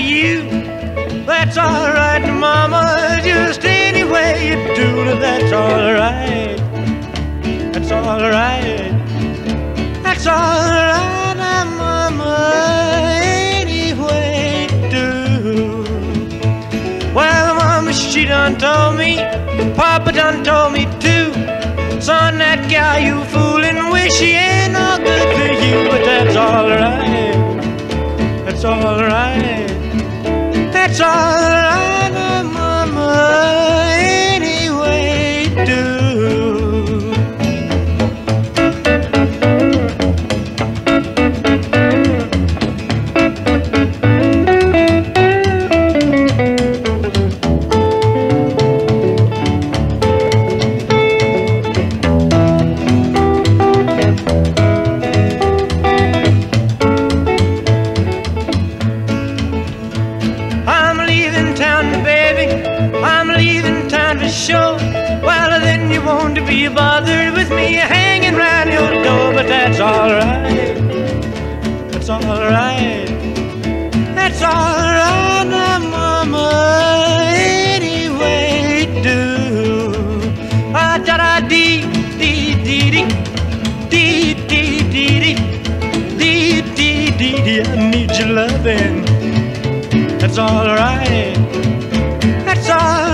you. That's alright, Mama. Just any way you do that's alright. That's alright. That's alright, Mama. Any way do. Well, Mama, she done told me. Papa done told me too. Son, that gal you fooling That's won't bothered with me hanging round your door, but that's alright. That's alright. That's alright, now, Mama. Anyway, do. Ah, da da dee, dee, dee, dee. Dee, dee, dee, dee. Dee, dee, dee, dee. I need your loving. That's alright. That's all